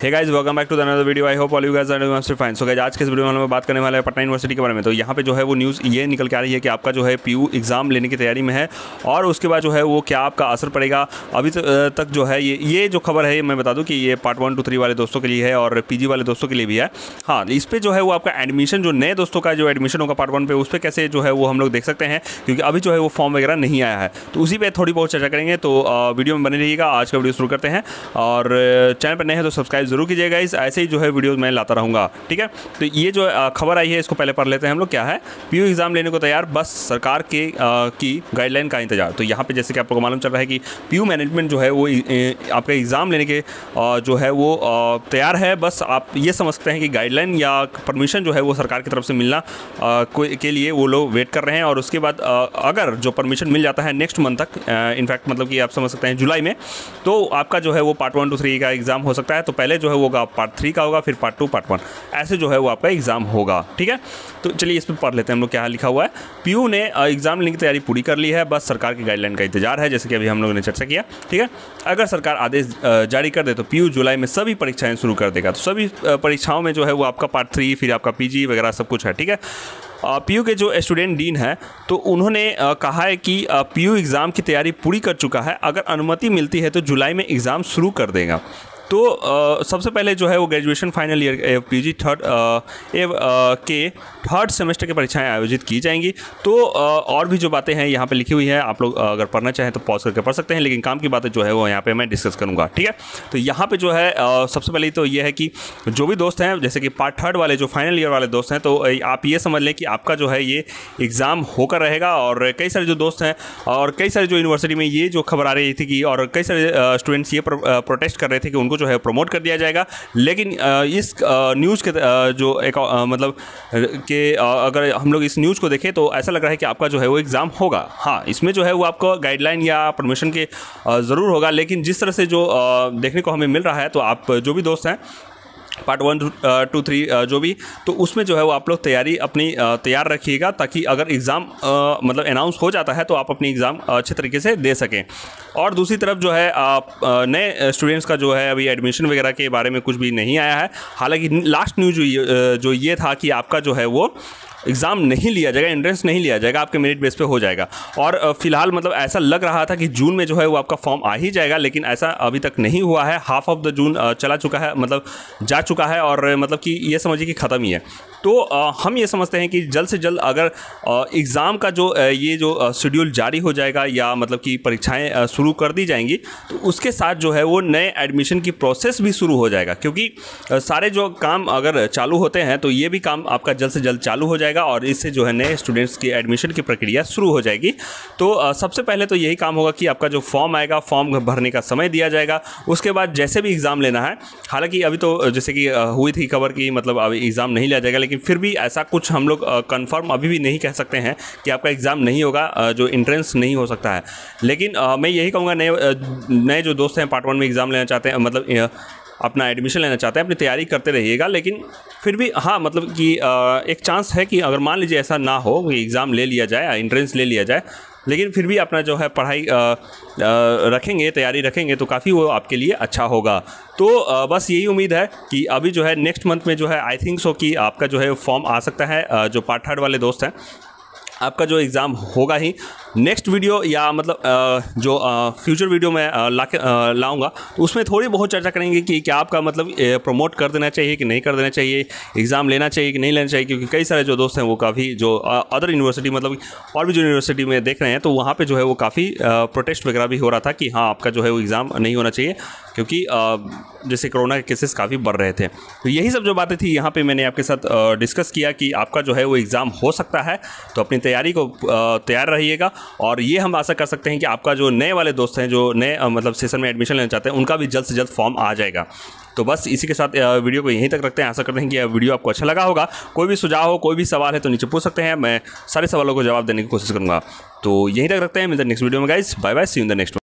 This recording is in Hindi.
Hey guys welcome back to another video I hope all you guys are doing fine so guys आज के इस वीडियो में हम बात करने वाले हैं पटना यूनिवर्सिटी के बारे में। तो यहाँ पे जो है वो न्यूज़ ये निकल के आ रही है कि आपका जो है पीयू एग्ज़ाम लेने की तैयारी में है और उसके बाद जो है वो क्या आपका असर पड़ेगा। अभी तक जो है ये ये जो खबर है मैं बता दूँ कि ये पार्ट वन टू थ्री वाले दोस्तों के लिए है और पीजी वाले दोस्तों के लिए भी है। हाँ इस पर जो है वो आपका एडमिशन जो नए दोस्तों का जो एडमिशन होगा पार्ट वन पर उस पर कैसे जो है वो हम लोग देख सकते हैं, क्योंकि अभी जो है वो फॉर्म वगैरह नहीं आया है। तो उसी पर थोड़ी बहुत चर्चा करेंगे। तो वीडियो में बने रहिएगा। आज का वीडियो शुरू करते हैं। और चैनल पर नए हैं तो सब्सक्राइब ज़रूर कीजिएगा इस, ऐसे ही जो है वीडियोस मैं लाता रहूँगा, ठीक है? तो ये जो खबर आई है, इसको पहले पढ़ लेते हैं हम लोग, क्या है? पीयू एग्ज़ाम लेने को तैयार, बस सरकार के की गाइडलाइन का इंतज़ार। तो यहाँ पर जैसे कि आप आपको मालूम चल रहा है कि पीयू मैनेजमेंट जो है वो आपका एग्ज़ाम लेने के जो है वो तैयार है। बस आप ये समझ सकते हैं कि गाइडलाइन या परमिशन जो है वो सरकार की तरफ़ से मिलना के लिए वो लोग वेट कर रहे हैं। और उसके बाद अगर जो परमिशन मिल जाता है नेक्स्ट मंथ तक इनफैक्ट मतलब कि आप समझ सकते हैं जुलाई में तो आपका जो है वो पार्ट वन, टू, थ्री का एग्ज़ाम हो सकता है। तो पहले जो है वो होगा पार्ट थ्री का होगा, फिर पार्ट टू पार्ट वन ऐसे जो है वो आपका एग्ज़ाम होगा, ठीक है? तो चलिए इस पर पढ़ लेते हैं हम लोग क्या लिखा हुआ है। पीयू ने एग्ज़ाम लेने की तैयारी पूरी कर ली है, बस सरकार की गाइडलाइन का इंतज़ार है, जैसे कि अभी हम लोगों ने चर्चा किया, ठीक है? अगर सरकार आदेश जारी कर दे तो पीयू जुलाई में सभी परीक्षाएँ शुरू कर देगा। तो सभी परीक्षाओं में जो है वो आपका पार्ट थ्री फिर आपका पीजी वगैरह सब कुछ है, ठीक है? पीयू के जो स्टूडेंट डीन है तो उन्होंने कहा है कि पीयू एग्ज़ाम की तैयारी पूरी कर चुका है। अगर अनुमति मिलती है तो जुलाई में एग्ज़ाम शुरू कर देगा। तो आ, सबसे पहले जो है वो graduation final year P G third के थर्ड सेमेस्टर की परीक्षाएँ आयोजित की जाएँगी। तो आ, और भी जो बातें हैं यहाँ पे लिखी हुई है आप लोग अगर पढ़ना चाहें तो पॉज करके पढ़ सकते हैं लेकिन काम की बातें जो है वो यहाँ पे मैं डिस्कस करूँगा ठीक है? तो यहाँ पे जो है आ, सबसे पहले तो ये है कि जो भी दोस्त हैं जैसे कि पार्ट थर्ड वाले जो फाइनल ईयर वाले दोस्त हैं तो आप ये समझ लें कि आपका जो है ये एग्ज़ाम होकर रहेगा और कई सारे जो दोस्त हैं और कई सारे जो यूनिवर्सिटी में ये जो खबर आ रही थी कि और कई सारे स्टूडेंट्स ये प्रोटेस्ट कर रहे थे कि उनको जो है प्रमोट कर दिया जाएगा। लेकिन इस न्यूज़ के जो एक मतलब के अगर हम लोग इस न्यूज़ को देखें तो ऐसा लग रहा है कि आपका जो है वो एग्ज़ाम होगा। हाँ इसमें जो है वो आपको गाइडलाइन या परमिशन के ज़रूर होगा। लेकिन जिस तरह से जो देखने को हमें मिल रहा है तो आप जो भी दोस्त हैं पार्ट वन टू थ्री जो भी तो उसमें जो है वो आप लोग तैयारी अपनी तैयार रखिएगा ताकि अगर एग्ज़ाम मतलब अनाउंस हो जाता है तो आप अपनी एग्ज़ाम अच्छे तरीके से दे सकें। और दूसरी तरफ़ जो है आप नए स्टूडेंट्स का जो है अभी एडमिशन वगैरह के बारे में कुछ भी नहीं आया है। हालाँकि लास्ट न्यूज़ जो ये था कि आपका जो है वो एग्ज़ाम नहीं लिया जाएगा, एंट्रेंस नहीं लिया जाएगा, आपके मेरिट बेस पे हो जाएगा। और फ़िलहाल मतलब ऐसा लग रहा था कि जून में जो है वो आपका फॉर्म आ ही जाएगा, लेकिन ऐसा अभी तक नहीं हुआ है। हाफ़ ऑफ़ द जून चला चुका है मतलब जा चुका है और मतलब कि ये समझिए कि ख़त्म ही है। तो आ, हम ये समझते हैं कि जल्द से जल्द अगर एग्ज़ाम का जो ये जो शेड्यूल जारी हो जाएगा या मतलब कि परीक्षाएँ शुरू कर दी जाएँगी तो उसके साथ जो है वो नए एडमिशन की प्रोसेस भी शुरू हो जाएगा। क्योंकि सारे जो काम अगर चालू होते हैं तो ये भी काम आपका जल्द से जल्द चालू हो जाएगा और इससे जो है नए स्टूडेंट्स की एडमिशन की प्रक्रिया शुरू हो जाएगी। तो सबसे पहले तो यही काम होगा कि आपका जो फॉर्म आएगा फॉर्म भरने का समय दिया जाएगा। उसके बाद जैसे भी एग्ज़ाम लेना है हालाँकि अभी तो जैसे कि हुई थी खबर कि मतलब अभी एग्ज़ाम नहीं लिया जाएगा लेकिन फिर भी ऐसा कुछ हम लोग कन्फर्म अभी भी नहीं कह सकते हैं कि आपका एग्ज़ाम नहीं होगा जो इंट्रेंस नहीं हो सकता है। लेकिन मैं यही कहूँगा, नए नए जो दोस्त हैं पार्ट वन में एग्ज़ाम लेना चाहते हैं मतलब अपना एडमिशन लेना चाहते हैं, अपनी तैयारी करते रहिएगा, लेकिन फिर भी हाँ मतलब कि एक चांस है कि अगर मान लीजिए ऐसा ना हो कि एग्ज़ाम ले लिया जाए इंट्रेंस ले लिया जाए लेकिन फिर भी अपना जो है पढ़ाई आ, आ, रखेंगे तैयारी रखेंगे तो काफ़ी वो आपके लिए अच्छा होगा। तो आ, बस यही उम्मीद है कि अभी जो है नेक्स्ट मंथ में जो है आई थिंक सो कि आपका जो है फॉर्म आ सकता है जो पार्ट थर्ड वाले दोस्त हैं आपका जो एग्ज़ाम होगा ही नेक्स्ट वीडियो या मतलब जो फ्यूचर वीडियो में ला लाऊँगा तो उसमें थोड़ी बहुत चर्चा करेंगे कि क्या आपका मतलब प्रमोट कर देना चाहिए कि नहीं कर देना चाहिए एग्ज़ाम लेना चाहिए कि नहीं लेना चाहिए, क्योंकि कई सारे जो दोस्त हैं वो काफ़ी जो अदर यूनिवर्सिटी मतलब और भी जो यूनिवर्सिटी में देख रहे हैं तो वहाँ पर जो है वो काफ़ी प्रोटेस्ट वगैरह भी हो रहा था कि हाँ आपका जो है वो एग्ज़ाम नहीं होना चाहिए। क्योंकि जैसे कोरोना के केसेस काफ़ी बढ़ रहे थे। तो यही सब जो बातें थी, यहाँ पे मैंने आपके साथ डिस्कस किया कि आपका जो है वो एग्ज़ाम हो सकता है। तो अपनी तैयारी को तैयार रहिएगा। और ये हम आशा कर सकते हैं कि आपका जो नए वाले दोस्त हैं, जो नए मतलब सेशन में एडमिशन लेना चाहते हैं, उनका भी जल्द से जल्द फॉर्म आ जाएगा। तो बस इसी के साथ वीडियो को यहीं तक रखते हैं। आशा करते हैं कि वीडियो आपको अच्छा लगा होगा। कोई भी सुझाव हो, कोई भी सवाल है तो नीचे पूछ सकते हैं। मैं सारे सवालों को जवाब देने की कोशिश करूँगा। तो यहीं तक रखते हैं। मिलते नेक्स्ट वीडियो में guys bye bye see in the next